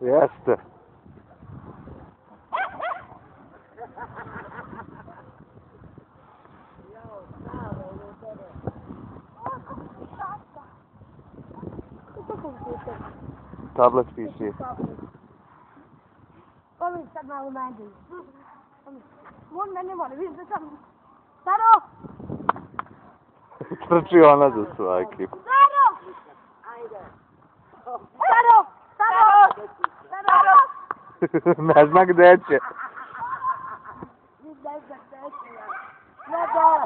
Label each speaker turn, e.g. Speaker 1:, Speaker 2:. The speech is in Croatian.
Speaker 1: Jeste. Tablet PC.
Speaker 2: Ovi sad malo manje. On mene voli, vidiš da sam... Staro!
Speaker 1: Trči ona za svoj klip.
Speaker 2: Staro! ne zna gdje će.
Speaker 1: Ne zna gde će. Ne zna